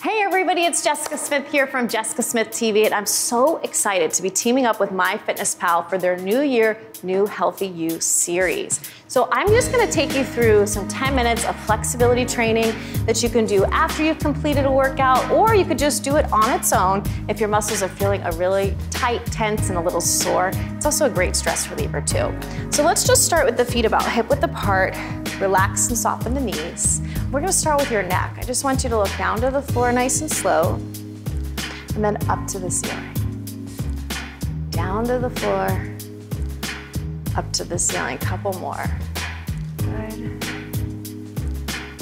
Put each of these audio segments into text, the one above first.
Hey everybody, it's Jessica Smith here from Jessica Smith TV, and I'm so excited to be teaming up with MyFitnessPal for their New Year, New Healthy You series. So I'm just gonna take you through some 10 minutes of flexibility training that you can do after you've completed a workout, or you could just do it on its own if your muscles are feeling a really tight, tense, and a little sore. It's also a great stress reliever too. So let's just start with the feet about hip width apart, relax and soften the knees. We're gonna start with your neck. I just want you to look down to the floor nice and slow, and then up to the ceiling. Down to the floor, up to the ceiling. Couple more. Good.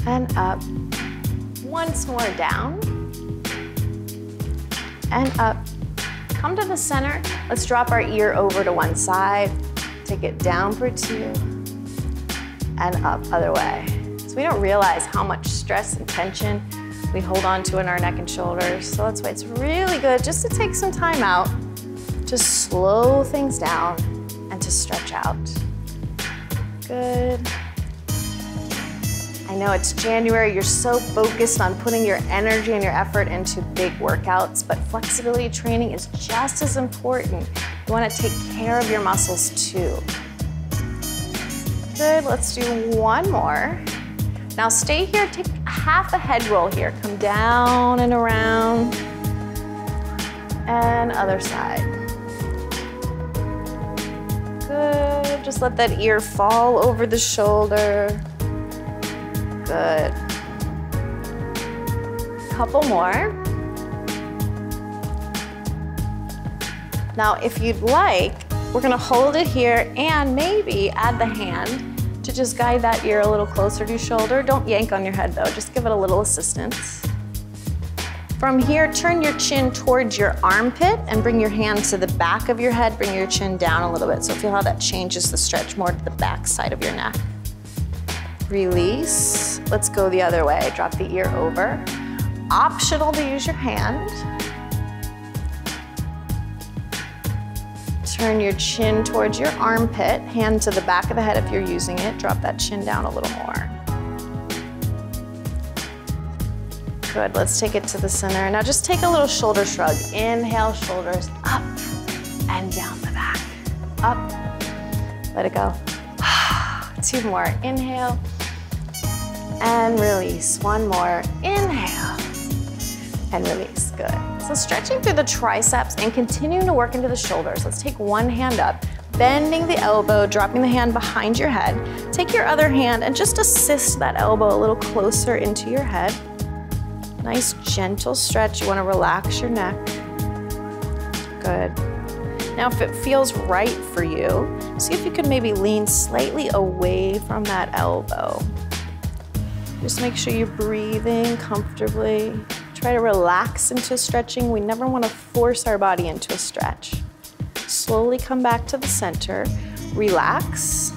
And up. Once more down. And up. Come to the center. Let's drop our ear over to one side. Take it down for two. And up, other way So we don't realize how much stress and tension we hold on to in our neck and shoulders. So that's why it's really good just to take some time out to slow things down and to stretch out. Good. I know it's January, you're so focused on putting your energy and your effort into big workouts, but flexibility training is just as important. You wanna take care of your muscles too. Good, let's do one more. Now stay here, take half a head roll here. Come down and around. And other side. Good, just let that ear fall over the shoulder. Good. Couple more. Now, if you'd like, we're gonna hold it here and maybe add the hand to just guide that ear a little closer to your shoulder. Don't yank on your head though, just give it a little assistance. From here, turn your chin towards your armpit and bring your hand to the back of your head. Bring your chin down a little bit. So feel how that changes the stretch more to the back side of your neck. Release. Let's go the other way. Drop the ear over. Optional to use your hand. Turn your chin towards your armpit, hand to the back of the head if you're using it. Drop that chin down a little more. Good, let's take it to the center. Now just take a little shoulder shrug. Inhale, shoulders up and down the back. Up, let it go. Two more, inhale and release. One more, inhale and release, good. So stretching through the triceps and continuing to work into the shoulders. Let's take one hand up, bending the elbow, dropping the hand behind your head. Take your other hand and just assist that elbow a little closer into your head. Nice gentle stretch. You wanna relax your neck. Good. Now if it feels right for you, see if you can maybe lean slightly away from that elbow. Just make sure you're breathing comfortably. Try to relax into stretching. We never want to force our body into a stretch. Slowly come back to the center. Relax.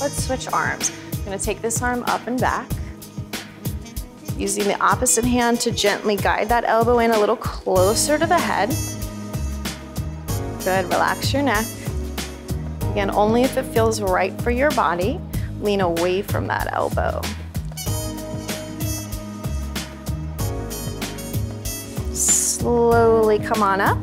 Let's switch arms. I'm going to take this arm up and back. Using the opposite hand to gently guide that elbow in a little closer to the head. Good, relax your neck. Again, only if it feels right for your body. Lean away from that elbow. Slowly come on up.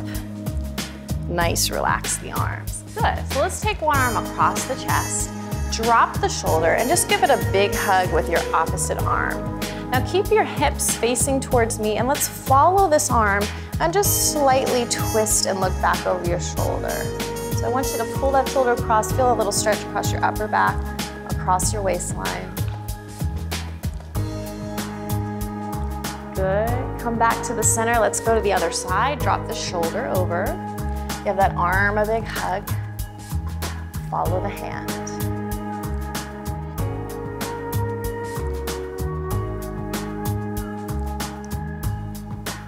Nice, relax the arms. Good, so let's take one arm across the chest, drop the shoulder, and just give it a big hug with your opposite arm. Now keep your hips facing towards me, and let's follow this arm and just slightly twist and look back over your shoulder. So I want you to pull that shoulder across, feel a little stretch across your upper back, across your waistline. Good. Come back to the center. Let's go to the other side. Drop the shoulder over. Give that arm a big hug. Follow the hand.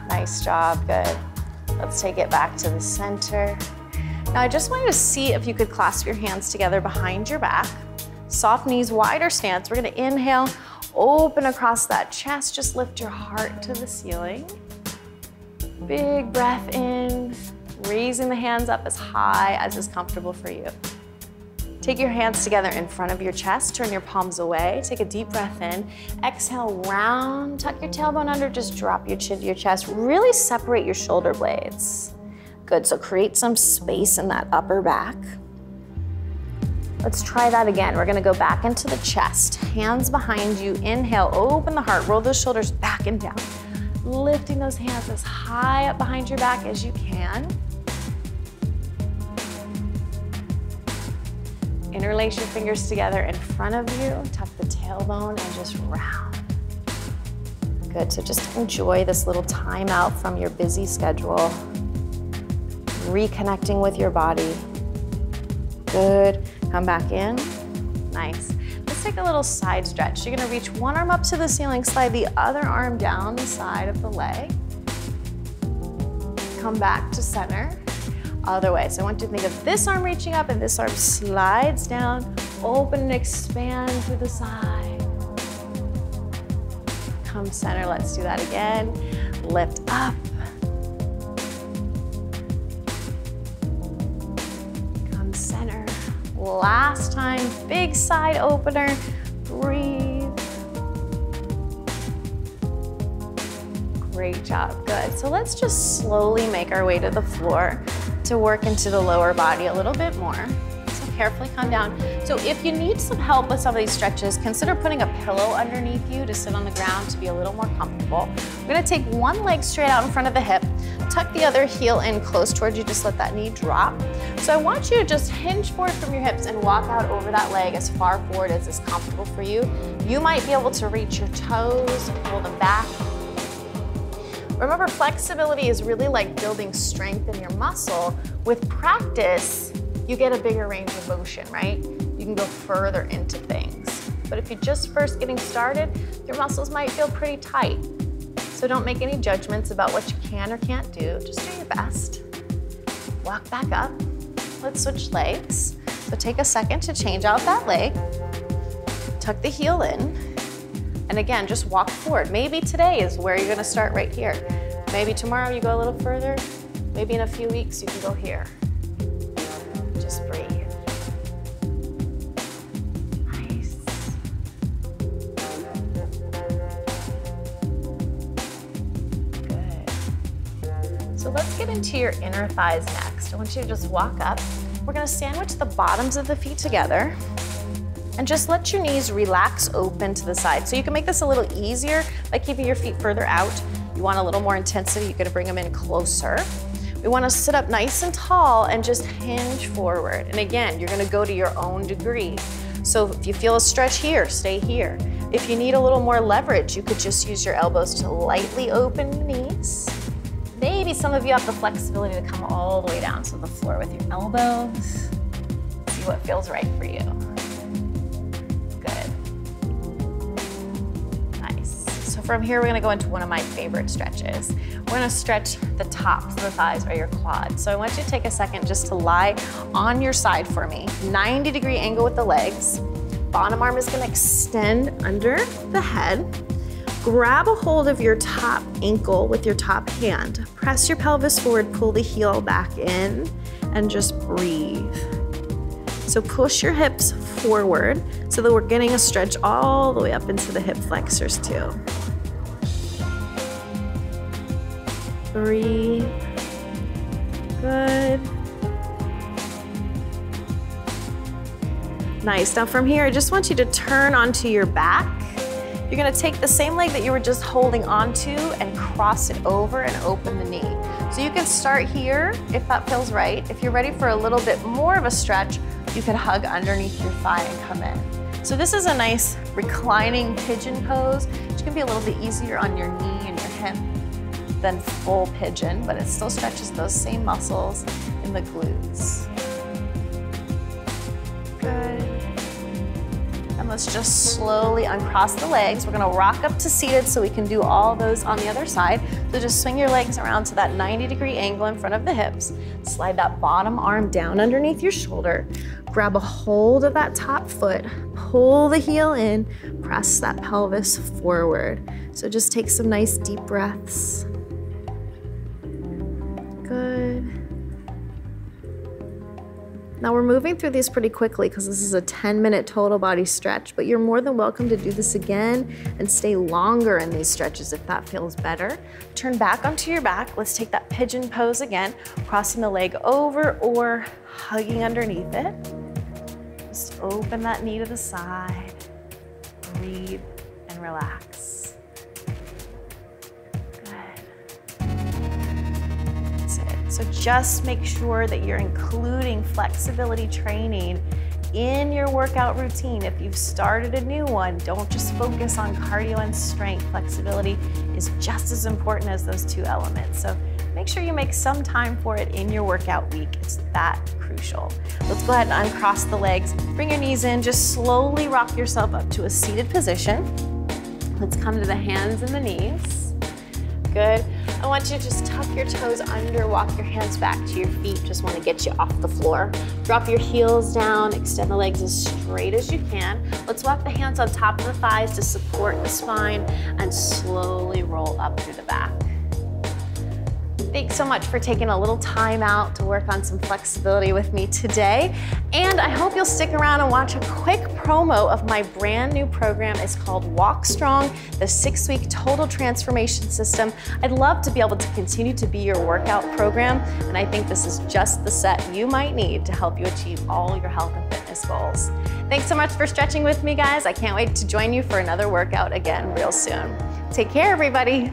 Nice job, good. Let's take it back to the center. Now I just want you to see if you could clasp your hands together behind your back. Soft knees, wider stance. We're gonna inhale, Open across that chest, just lift your heart to the ceiling. Big breath in, raising the hands up as high as is comfortable for you. Take your hands together in front of your chest, turn your palms away, take a deep breath in. Exhale, round, tuck your tailbone under, just drop your chin to your chest. Really separate your shoulder blades. Good, so create some space in that upper back. Let's try that again. We're gonna go back into the chest. Hands behind you, inhale, open the heart, roll those shoulders back and down. Lifting those hands as high up behind your back as you can. Interlace your fingers together in front of you, tuck the tailbone and just round. Good, so just enjoy this little time out from your busy schedule. Reconnecting with your body. Good, come back in, nice. Let's take a little side stretch. You're gonna reach one arm up to the ceiling, slide the other arm down the side of the leg. Come back to center other way. So I want you to think of this arm reaching up and this arm slides down, open and expand to the side. Come center, let's do that again. Lift up. Last time, big side opener. Breathe. Great job, good. So let's just slowly make our way to the floor to work into the lower body a little bit more. So carefully come down. So if you need some help with some of these stretches, consider putting a pillow underneath you to sit on the ground to be a little more comfortable. We're gonna take one leg straight out in front of the hip, tuck the other heel in close towards you, just let that knee drop. So I want you to just hinge forward from your hips and walk out over that leg as far forward as is comfortable for you. You might be able to reach your toes, pull them back, Remember, flexibility is really like building strength in your muscle. With practice, you get a bigger range of motion, right? You can go further into things. But if you're just first getting started, your muscles might feel pretty tight. So don't make any judgments about what you can or can't do. Just do your best. Walk back up. Let's switch legs. So take a second to change out that leg. Tuck the heel in. And again, just walk forward. Maybe today is where you're gonna start right here. Maybe tomorrow you go a little further. Maybe in a few weeks you can go here. So let's get into your inner thighs next. I want you to just walk up. We're gonna sandwich the bottoms of the feet together and just let your knees relax open to the side. So you can make this a little easier by keeping your feet further out. You want a little more intensity, you're gonna bring them in closer. We wanna sit up nice and tall and just hinge forward. And again, you're gonna go to your own degree. So if you feel a stretch here, stay here. If you need a little more leverage, you could just use your elbows to lightly open your knees. Maybe some of you have the flexibility to come all the way down to the floor with your elbows. See what feels right for you. Good. Nice. So from here, we're gonna go into one of my favorite stretches. We're gonna stretch the tops of the thighs or your quads. So I want you to take a second just to lie on your side for me. 90 degree angle with the legs. Bottom arm is gonna extend under the head. Grab a hold of your top ankle with your top hand. Press your pelvis forward, pull the heel back in, and just breathe. So push your hips forward so that we're getting a stretch all the way up into the hip flexors too. Breathe. Good. Nice. Now from here, I just want you to turn onto your back. You're gonna take the same leg that you were just holding onto and cross it over and open the knee. So you can start here if that feels right. If you're ready for a little bit more of a stretch, you can hug underneath your thigh and come in. So this is a nice reclining pigeon pose, which can be a little bit easier on your knee and your hip than full pigeon, but it still stretches those same muscles in the glutes. Good. And let's just slowly uncross the legs. We're gonna rock up to seated so we can do all those on the other side. So just swing your legs around to that 90 degree angle in front of the hips. Slide that bottom arm down underneath your shoulder. Grab a hold of that top foot, pull the heel in, press that pelvis forward. So just take some nice deep breaths. Good. Now we're moving through these pretty quickly because this is a 10 minute total body stretch, but you're more than welcome to do this again and stay longer in these stretches if that feels better. Turn back onto your back. Let's take that pigeon pose again, crossing the leg over or hugging underneath it. Just open that knee to the side, breathe and relax. So just make sure that you're including flexibility training in your workout routine. If you've started a new one, don't just focus on cardio and strength. Flexibility is just as important as those two elements. So make sure you make some time for it in your workout week. It's that crucial. Let's go ahead and uncross the legs. Bring your knees in. Just slowly rock yourself up to a seated position. Let's come to the hands and the knees. Good. I want you to just tuck your toes under, walk your hands back to your feet. Just want to get you off the floor. Drop your heels down, extend the legs as straight as you can. Let's walk the hands on top of the thighs to support the spine and slowly roll up through the back. Thanks so much for taking a little time out to work on some flexibility with me today. And I hope you'll stick around and watch a quick promo of my brand new program. It's called Walk Strong, the six week total transformation system. I'd love to be able to continue to be your workout program. And I think this is just the set you might need to help you achieve all your health and fitness goals. Thanks so much for stretching with me, guys. I can't wait to join you for another workout again real soon. Take care, everybody.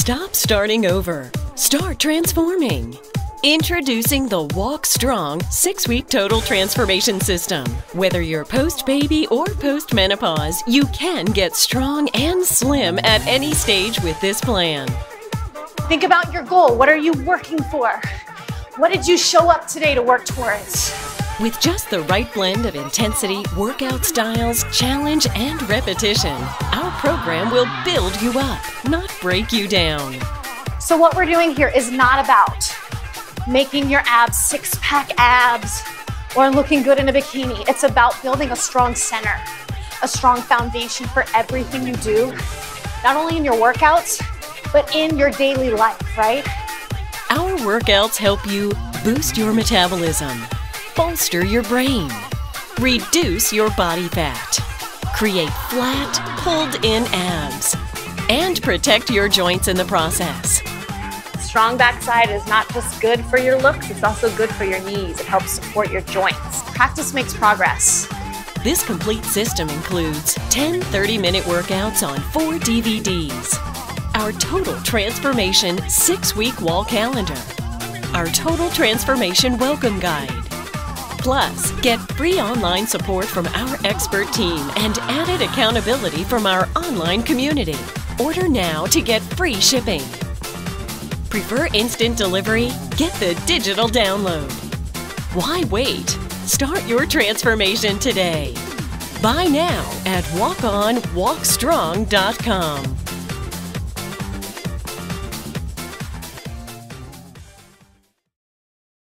Stop starting over. Start transforming. Introducing the Walk Strong six week total transformation system. Whether you're post baby or post menopause, you can get strong and slim at any stage with this plan. Think about your goal. What are you working for? What did you show up today to work towards? With just the right blend of intensity, workout styles, challenge, and repetition, our program will build you up, not break you down. So, what we're doing here is not about making your abs six pack abs or looking good in a bikini. It's about building a strong center, a strong foundation for everything you do, not only in your workouts, but in your daily life, right? Our workouts help you boost your metabolism bolster your brain, reduce your body fat, create flat, pulled in abs, and protect your joints in the process. Strong backside is not just good for your looks, it's also good for your knees. It helps support your joints. Practice makes progress. This complete system includes 10 30 minute workouts on four DVDs, our Total Transformation six week wall calendar, our Total Transformation Welcome Guide Plus, get free online support from our expert team and added accountability from our online community. Order now to get free shipping. Prefer instant delivery? Get the digital download. Why wait? Start your transformation today. Buy now at walkonwalkstrong.com.